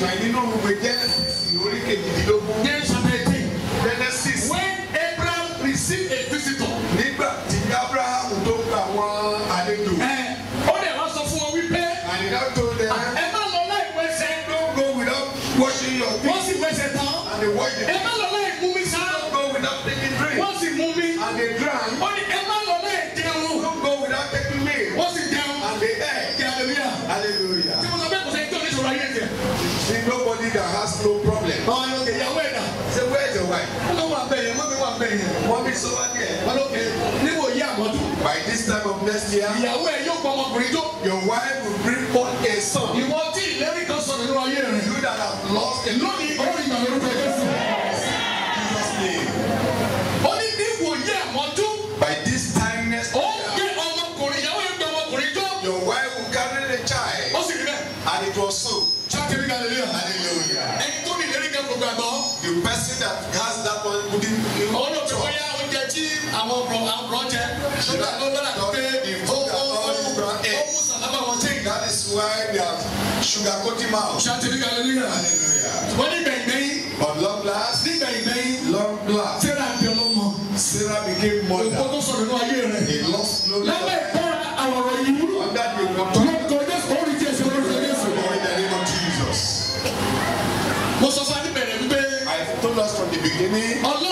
ìtàn nínú ìwé Genesis year, ìyàwó ẹ̀ yóò pọ̀ ọmọkùnrin tó. your wife will bring forth a son. ìwọ tí ìlérí kan sọ nínú ayé rẹ̀. You that have lost a lónìí ó ìgbà lórúkọ Jésù. Jesus' name. ó ní níwò yí àmọ́dún. By this time next ó gbé ọmọkùnrin ìyàwó ẹ̀ gbé ọmọkùnrin tó. your wife will carry the child. ó sì rí bẹ́ẹ̀. And it was so. ṣáàkiri hallelujah. Hallelujah. ẹni tó ní ìlérí kan kò gbàgbọ́. The person that has àwọn ọ̀rọ̀ àwòrán jẹ. lọ́dà lọ́dà pé. That is why they have sugarcoating mouth. ṣáàkiri hallelujah. Hallelujah. wọ́n ní gbẹ̀ngbẹ̀yìn But long last, ní gbẹ̀ngbẹ̀yìn long last, sarah bí ọlọ́mọ. Sarah became mother. tó sọ nínú ayé rẹ̀. He lost no lábẹ́ ìtọ́ra àwọ̀rọ̀ yìí. Under the control lórúkọ Jésù ó rí Jésù lórúkọ Jésù. in the name of Jesus. mo sọ fún wa ní bẹ̀rẹ̀ wípé I told us from the beginning, ọlọ́run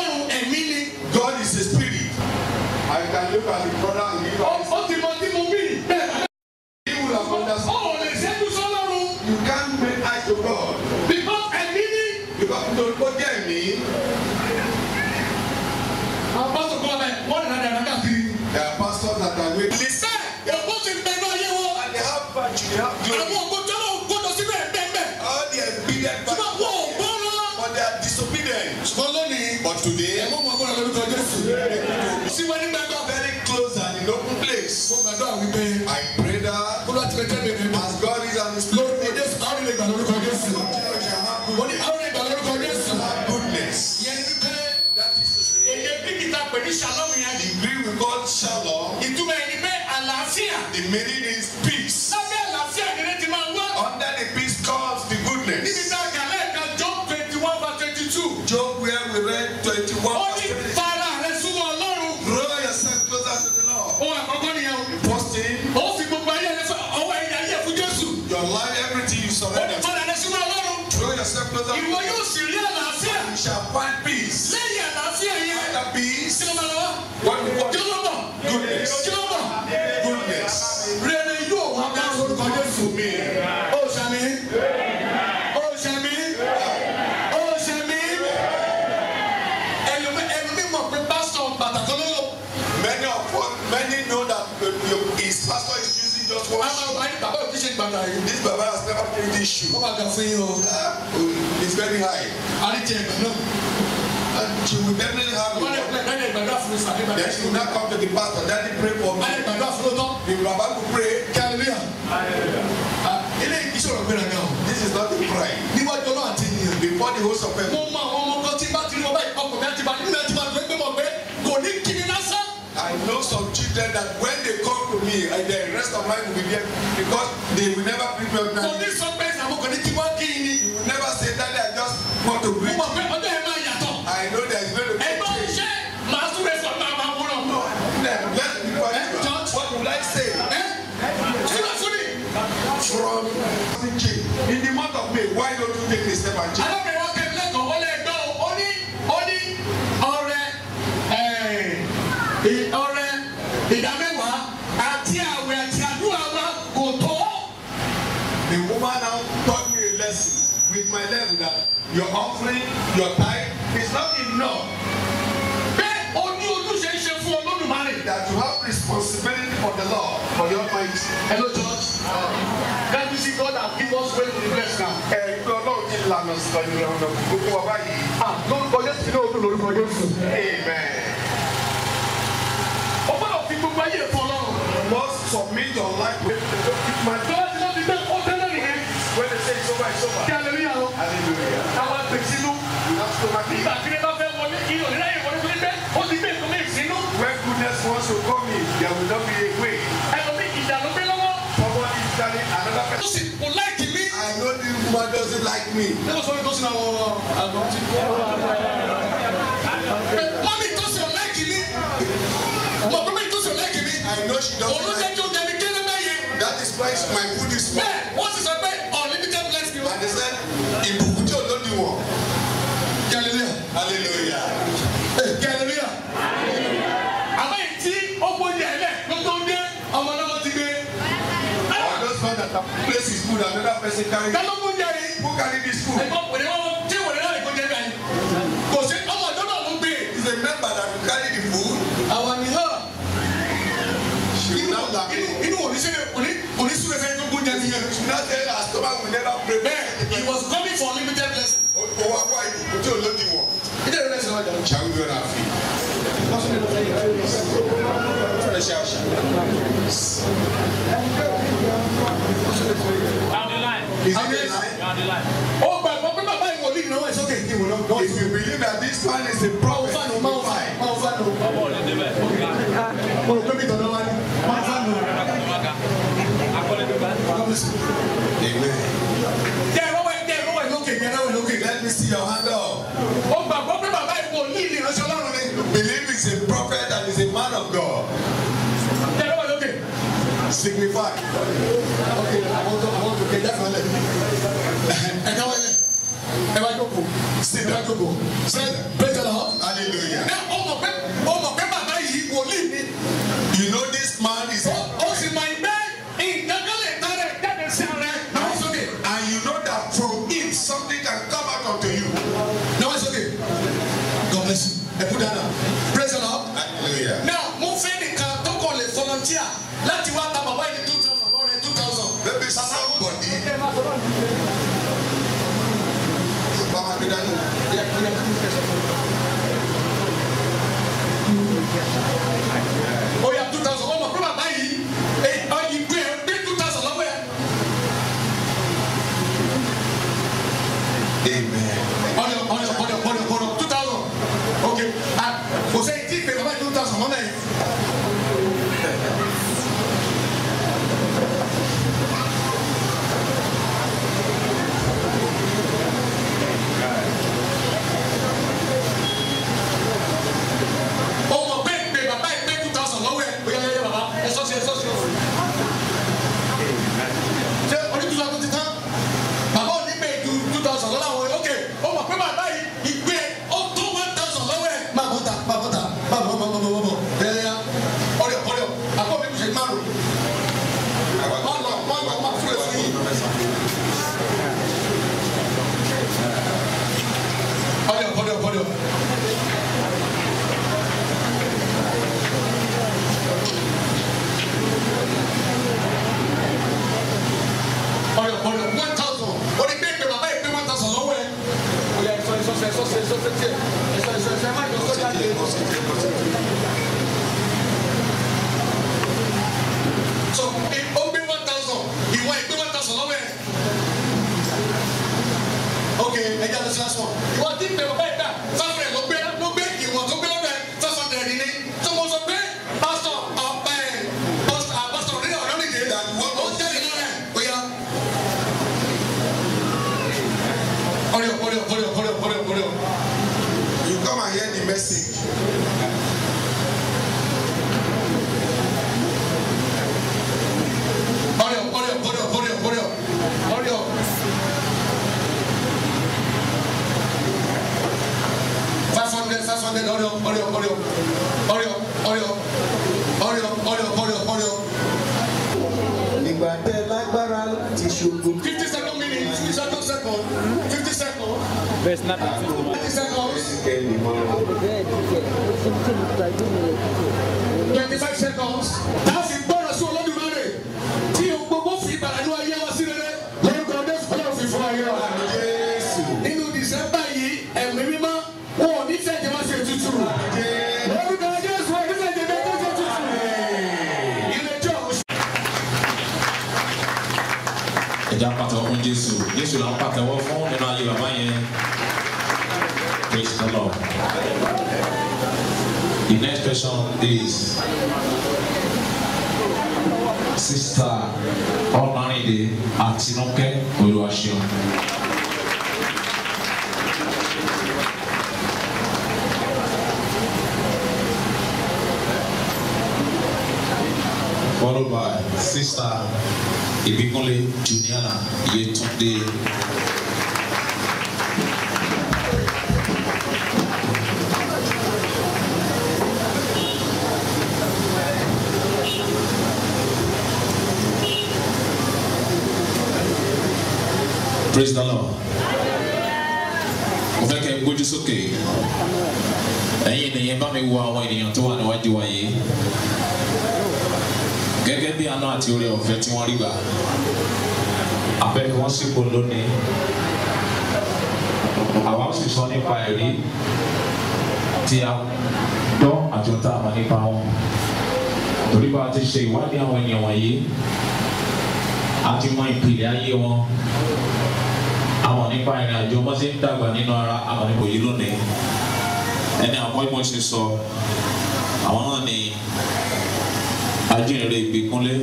I can look at the brother and give ó ó ti mọ tí mo bí. Wọ́n ní àwọn ilé ìgbà lórúkọ Jésù. goodness. is to say, èdè bíkítà pè ní shalom yẹn. the Greek we call shalom, ìtumọ̀ ẹni pé àlàáfíà. the meaning is peace. Ṣe yìí. This Baba has never changed this shoe. wọ́n máa gà fún yín o. Uh, it's very high. àríjẹ ẹ̀gbà náà. And she will definitely have bàbá Then she will now come to the pastor. Daddy, pray for me. The Baba will pray. hallelujah. ilé ìṣòro gbéraga o. This is not a pride. níwájú ọlọ́run àti ènìyàn. Before the host of heaven, mo mọ àwọn ọmọ kan tí bá ti rí wọn báyìí ọkọ̀ mi àti bá nínú ẹtí máa dùn pé mọ̀ pé kò ní kí ni lásán. I know some children that when they come me, and the rest of mine will be there because they will never kò me. ní sọ pé àwọn kò ní kí wọ́n kí ni. You will never say, Daddy, I just want to mo greet mọ̀ you. pé ọjọ́ yẹn máa yàtọ̀. I know there is to be a ẹgbọ́n change. iṣẹ́ màá súre fún ọ̀nà àwọn àwòrán. Then let me question. George? What would I say? ẹ. From in the month of May, why don't you take a step and change? alábẹ̀rẹ̀ wọn kẹ́mi lẹ́kọ̀ọ́ ó lè gbọ́ ó ní ó ní ọrẹ ẹ̀, ọrẹ ìdámẹ́wàá àti àwẹ̀ àti àdúrà wa kò tó. The woman now taught me a lesson with my level that your offering, your tithe is not enough. bẹ́ẹ̀ o ní ojúṣe ń ṣe fún Olódùmarè. That you have responsibility for the Lord, for the Almighty. hello church can't you see God has give us way to the bless now. Ẹgbẹ́ Ọlọ́run ti lànà sọ̀rọ̀ ọ̀nà gbogbo wa báyìí. ah lórúkọ Jésù ní òdùn lórúkọ Jésù. Amen. o gbọ́dọ̀ fi gbogbo ayé fún Ọlọ́run. You must submit your life to my tó bá ti lọ sí pé ó tẹ́lẹ̀ nìyẹn. When they say it's over, it's over. kí hallelujah o. Hallelujah. káwa gbè sínú. You have stomach nígbà ache. tí ẹ bá fẹ́ wọlé kí o nílẹ̀ ìwọlé tó ní bẹ́ẹ̀ ó ti gbé nǹkan méjì sínú. When goodness wants to come in, there will not be a way. ẹlòmí ìjà ló gbé lọ́wọ́. Somebody is telling another ó person. sì kò láìkì mí. I know this woman doesn't like me. Ní wọ́n sọ pé tó sinú àwọn àgbọ̀ tí. Mọ́mí tó sì ọ̀lẹ́kì ní. Mọ̀mí tó sì ọ̀lẹ́kì ní. I know she doesn't like kí o jẹ́ ní kéré báyìí. That is why my food is small. Bẹ́ẹ̀ wọ́n sì sọ pé unlimited blessing. And they said, ìbùkún tí ò lódiwọ̀n. Hallelujah. Hallelujah. place his food another person carry. ta ló mú jẹ who carry this food. ẹ̀kọ́ wẹ̀rẹ̀ wọn ṣé wẹ̀rẹ̀ náà ìkó jẹ́ bẹ́ẹ̀. kò sí ọmọ ọjọ́ náà gbé. he is a member that will carry the food. àwọn ni hàn. inú òní ṣe òní òní súnlẹ̀ sẹ́yìn tó gún jẹ nìyẹn. she now tell her stomach will never break. bẹ́ẹ̀ he was coming for limited blessing. owó akwa ìdìbò tí ò lódiwọ̀n. ìdílé rẹ̀ sọ̀rọ̀ jà. ṣàwùjọ náà fi ó gbàgbọ́ if you believe that this man is a prophet. Amen. Let me see your hand up. signify. Okay i want to i want to okay that's my leg ẹ ká wọlé ẹ bá jókòó. Sí ẹ bá jókòó. Ṣe praise the lord. Hallelujah. ọmọ pé ọmọ pé bàbá yìí wòlíì ni. you know Iran, der Iran Krieg ist. Oh ja. good. minutes, we shot seconds. 50 seconds. There's nothing. 50 seconds. 25 seconds. That's it. expression is Sister Ọlọ́rìndé Àtinúkẹ́ Olúwaṣeun. Followed by Sister Ibikunle Juniana Yetunde. Praise the Lord. Mo fẹ́ kẹ́ ẹ gbójú sókè. Ẹ̀yin ènìyàn bá mi wo àwọn ènìyàn tó wà níwájú wa yìí gẹ́gẹ́ bí àná àti oore ọ̀fẹ́ tí wọ́n rí gbà abẹ́ wọn sípò lónìí àwa sì sọ nípa ẹ̀rí tí a àti ohun tá a mọ̀ nípa wọn torí bá a ti ṣe ìwádìí àwọn ènìyàn wọ̀nyí a ti mọ ìpìlẹ̀ ayé wọn àwọn nípa ìrìn àjò wọn ṣe ń dàgbà nínú ara àwọn nípa yìí lónìí. Ẹni àwọn ìmọ̀ ṣe sọ àwọn náà ni ajínrere ìgbìkúnlé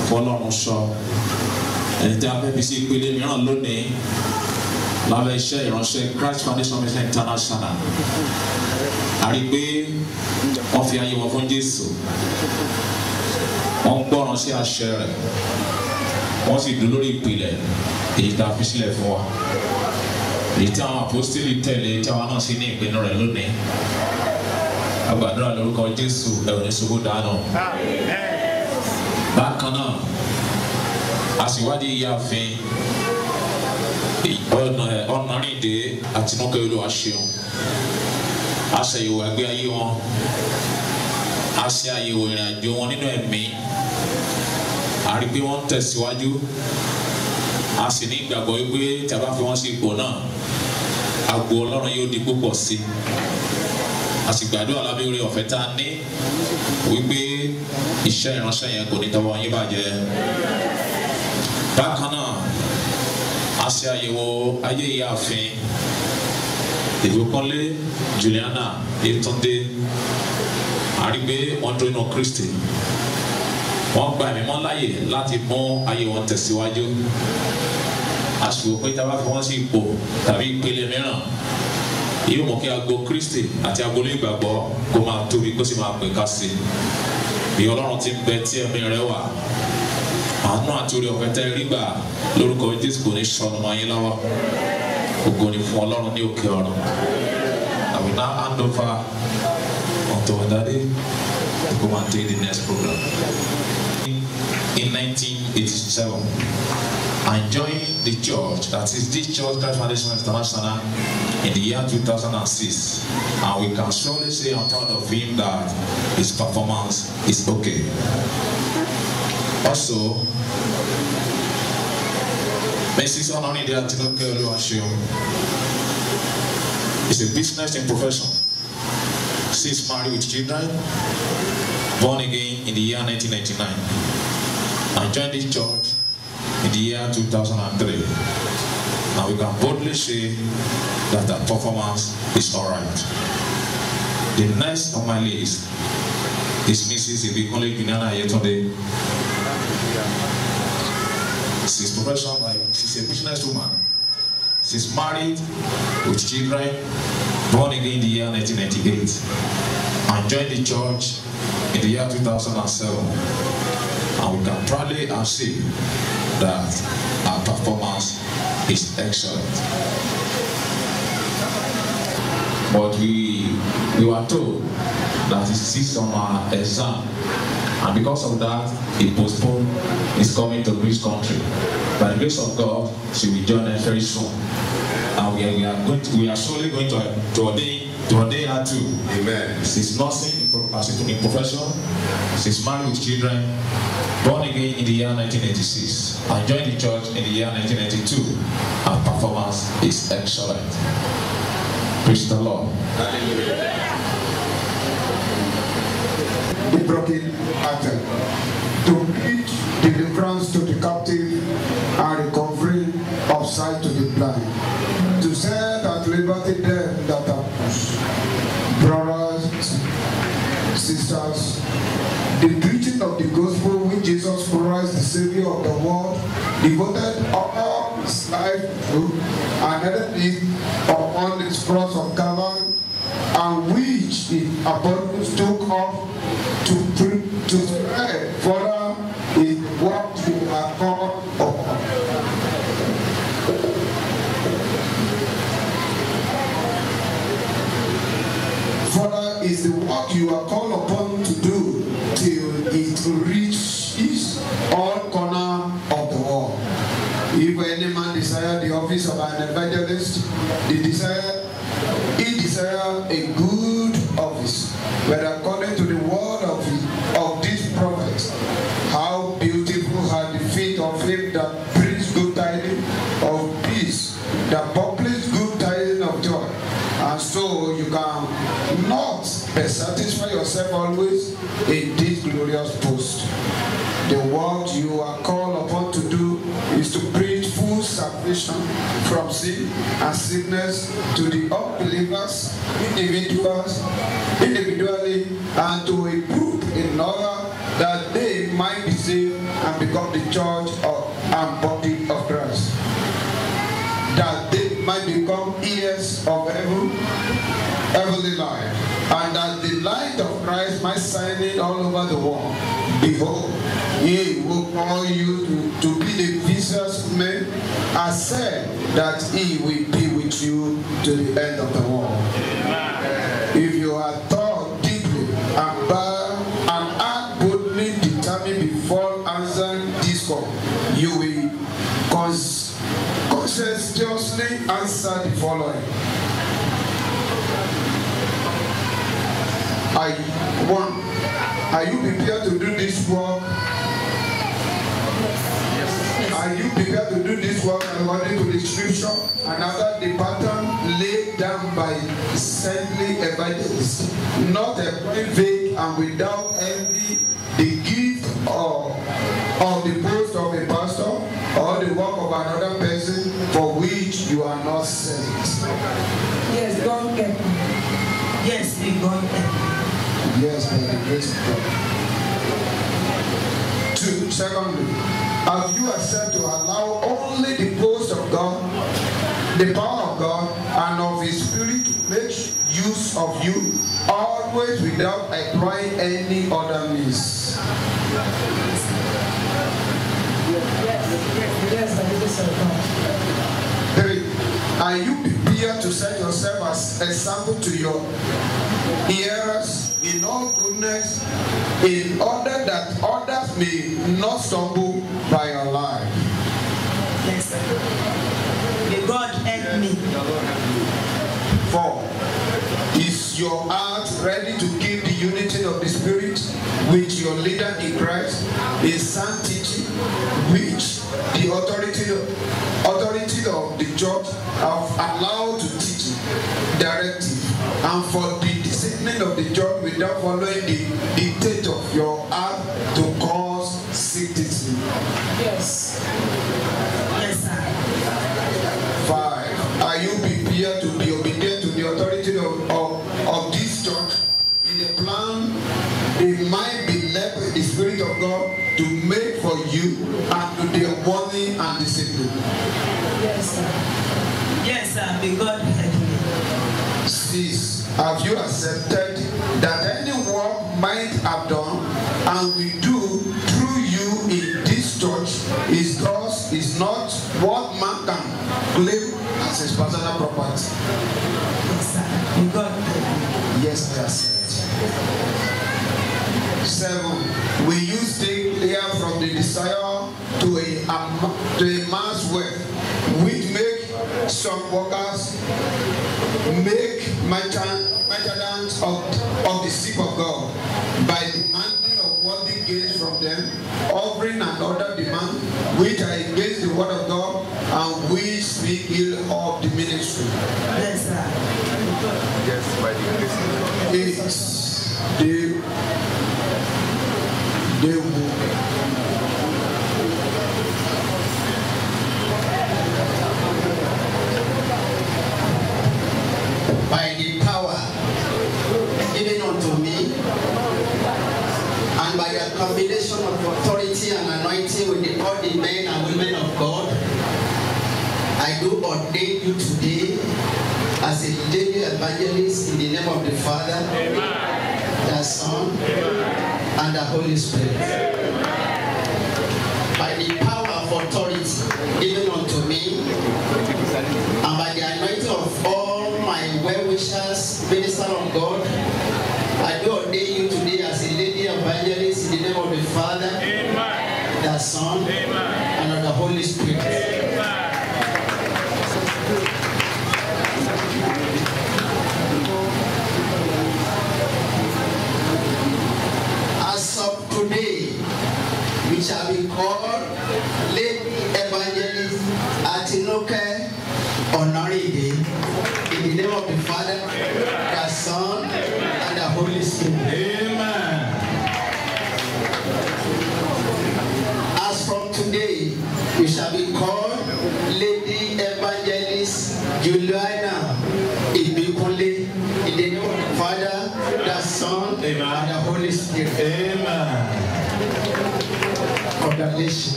ìfọlọ́run sọ. Ẹni tí a fẹ́ fi sí ìpele mìíràn lónìí lábẹ́ iṣẹ́ ìránṣẹ́ Christ Foundation Mission International. A rí i pé wọ́n fi ayé wọn fún Jésù. Wọ́n gbọ́ràn sí àṣẹ rẹ̀ wọ́n sì dúró lórí ìpìlẹ̀ èyí tá a fi sílẹ̀ fún wa. Èyí tí àwọn àpòstélì tẹ̀lé tí àwọn náà sì ní ìpinnu rẹ̀ lónìí. Agbàdúrà lórúkọ jésù ẹ̀rọ ìṣòwò dànù. bákan náà aṣèwádìí ìyáàfin ọ̀nàrìndé àtinúkẹ́ olúwa ṣeun. Aṣàyẹ̀wò àgbé ayé wọn. Aṣe àyẹ̀wò ìrìn àjò wọn nínú ẹ̀mí àrí pé wọ́n ń tẹ̀síwájú. A sì ní ìgbàgbọ́ wípé tí a bá fi wọ́n sí ipò náà àgbo ọlọ́run yóò di púpọ̀ sí. I àsìgbàdo alábẹ́rẹ́ ọ̀fẹ́ tá a ní wípé iṣẹ́ ìránṣẹ́ yẹn kò ní tọwọ́ yín bàjẹ́. bákan náà a ṣe àyẹ̀wò ayé ìyáàfin ìgbókànlé Juliana Yetunde àrígbé wọn dúró nù Kristi wọn gba ẹ̀mí mọ́ láàyè láti mú ayé wọn tẹ̀síwájú. A sì wò pé tá a bá fi wọ́n sí ipò tàbí ìpele mìíràn yóò mọ kí agbo kristi àti agolo ìgbàgbọ́ kó máa tóbi kó sì máa pè ká sí bí ọlọ́run ti ń bẹ tí ẹ̀mí rẹ wà àánú àti orí ọ̀fẹ́ tẹ́ rí gbà lórúkọ jésù kò ní sọnù mọ́ yín lọ́wọ́. Ògo ni fún ọlọ́run ní òkè ọ̀run. I will now hand over unto our daddy the next program. In 1987 I joined the church, that is this church, Christ Foundation International, in the year 2006. And we can surely say I'm proud of him that his performance is okay. Also, Mrs. Honorine Atinoke Oluwaseun is a business in profession. She's married with children, born again in the year 1999. I joined this church in the year 2003. And we can boldly say that our performance is alright. The next on my list is Mrs. Ibikunle Juliana Yetunde. She's professional, like she's a business woman. She's married with children, born again in the year 1998, and joined the church in the year 2007. And we can proudly say that our performance is excellent. But we we were told that sits on our exam, and because of that, he postponed his coming to this country. By the grace of God, she will join us very soon, and we are, we are going to, we are surely going to to ordain to ordain her too. Amen. She's nursing in as a profession. She's married with children. Born again in the year 1986. I joined the church in the year 1992. Her performance is excellent. Praise the Lord. the broken hearted, to preach deliverance to the captive and recovery of sight to the blind, to set at liberty them that are oppressed. Brothers, sisters, the through, another thing upon the cross of Calvary, and which the apostles took up full salvation from sin and sickness to the unbelievers, individuals, individually, and to a group in order that they might be saved and become the church of, and body of Christ. That they might become ears of heaven, heavenly light, and that the light of Christ might shine in all over the world. Behold, he will call you to, to be the men, has said that he will be with you to the end of the world. If you are thought deeply bow and act boldly determined before answering this call, you will cons- conscientiously answer the following. Are you, one, are you prepared to do this work? Are you prepared to do this work according to the scripture and after the pattern laid down by saintly evangelists, not a vague and without envy the gift of, of the post of a pastor or the work of another person for which you are not sent? Yes, God help me. Yes, may God help me. Yes, by the grace of God. Two, secondly, have you accepted to allow only the post of God, the power of God, and of His Spirit to make use of you, always without employing any other means? Three, are you prepared to set yourself as example to your hearers all goodness, in order that others may not stumble by your life? Yes, sir. May God help me. Four, is your heart ready to keep the unity of the Spirit with your leader in Christ, in sound teaching, which the authority, authority of the church have allowed to teach directive, and for the discipline of the church without following the dictate of your heart to cause secrecy. Yes. Yes, sir. Five, are you prepared to be obedient to the authority of, of, of this church in the plan they might be led by the Spirit of God to make for you and to their warning and discipline? Yes, sir. Yes, sir. May God help me. Six, have you accepted that any work might have done and we do through you in this church is thus is not what man can claim as his personal property? Yes, sir. God. Yes, I accept. Seven, will you stay clear from the desire to a, to a man's wealth, some workers make merchant, merchandise of, of the sheep of God by demanding of worldly gains from them, offering another demand which are against I do ordain you today as a lady evangelist in the name of the Father, the Son, and the Holy Spirit. By the power of authority given unto me, and by the anointing of all my well-wishers, minister of God, I do ordain you today as a lady evangelist in the name of the Father, the Son, and of the Holy Spirit.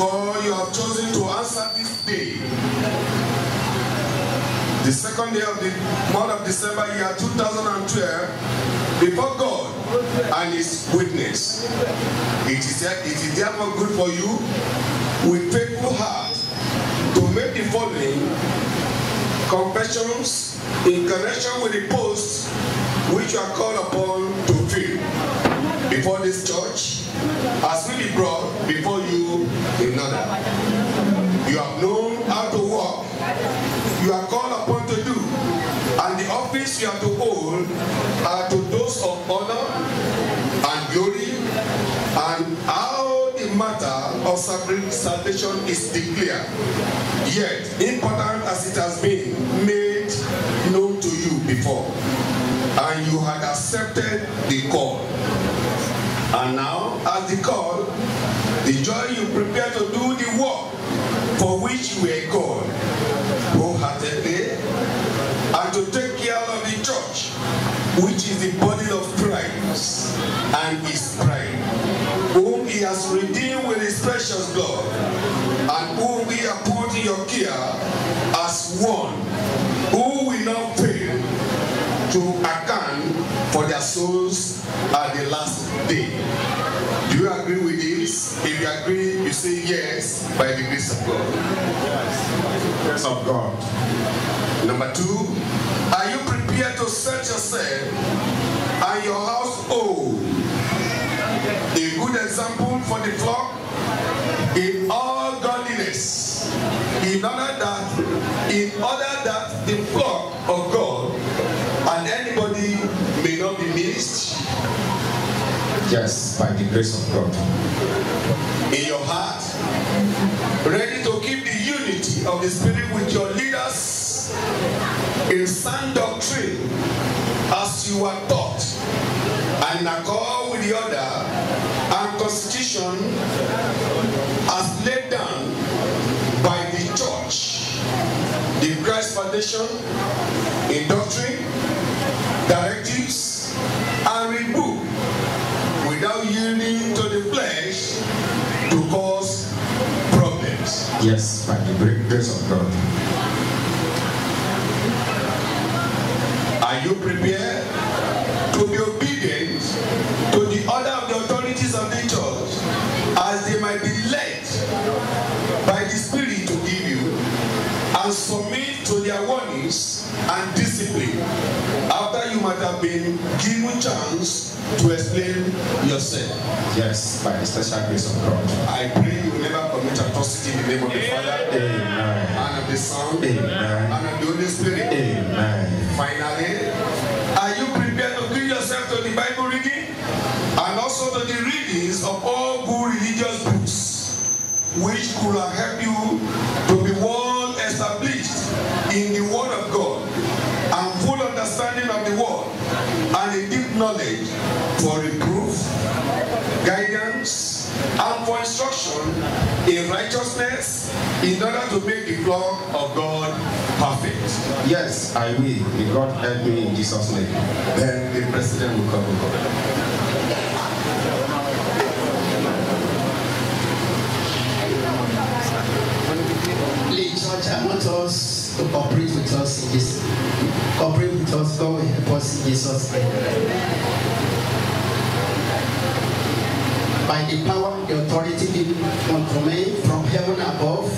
Call you have chosen to answer this day. The second day of the month of December, year 2012, before God and His witness. It is, it is therefore good for you, with faithful heart, to make the following confessions in connection with the posts which you are called upon to fill before this church, as will be brought before you in order. You have known how to walk, you are called upon to do, and the office you are to hold are to those of honor and glory, and how the matter of salva- salvation is declared. Yet, important as it has been made known to you before, and you had accepted the call. And now, as the call, the joy you prepare to do the work for which you were called, wholeheartedly, and to take care of the church, which is the body of Christ and his bride, whom he has redeemed with his precious blood, and whom he in your care as one who will not fail to account for their souls at the last day. Do you agree with this? If you agree, you say yes by the grace of God. Yes. Of God. Number two, are you prepared to set yourself and your household a good example for the flock in all godliness, in order that, in order that the flock Yes, by the grace of God. in your heart, ready to keep the unity of the Spirit with your leaders in sound doctrine as you are taught, and in accord with the order and constitution as laid down by the church, the Christ Foundation in doctrine, directives, and rebuke yielding to the flesh to cause problems. Yes, by the grace of God. Are you prepared discipline after you might have been given chance to explain yourself. Yes, by the special grace of God. I pray you will never commit atrocity in the name of the Father Amen. and of the Son Amen. and of the Holy Spirit. Amen. Finally, are you prepared to give yourself to the Bible reading and also to the readings of all good religious books, which could helped you in the Word of God and full understanding of the Word and a deep knowledge for reproof, guidance, and for instruction in righteousness in order to make the flock of God perfect. Yes, I will. May God help me in Jesus' name. then the president will come over. Please, I want us to cooperate with us in this. Cooperate with us, God will help us in Jesus' name. By the power the authority given unto me from heaven above,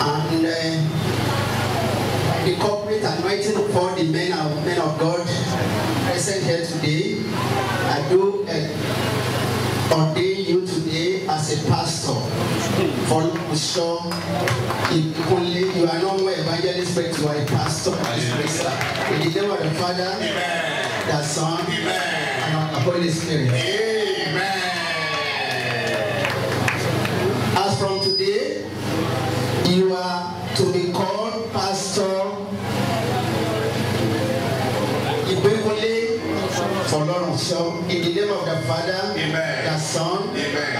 and uh, the corporate anointing of all the men and men of God present here today, I do uh, ordain you today as a pastor. For sure, only you are not more evangelist, but you are a pastor. In the name of the Father, Amen. the Son, Amen. and of the Holy Spirit. Amen. As from today, you are to be called Pastor Ibekunle Fọlọ́runṣọ́ in the name of the Father, Amen. the Son, Amen.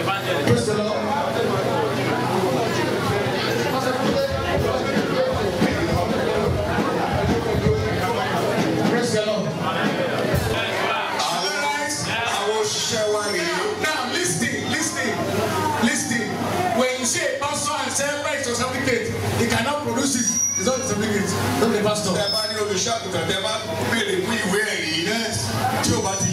the pastor. Tẹ bá ní olùṣọ́ àgùntàn tẹ bá béèrè fún ìwé ẹ̀rí tí ó bá ti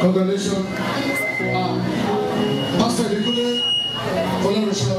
Congratulations. Ah, Pastor Dekule Olorunṣọ.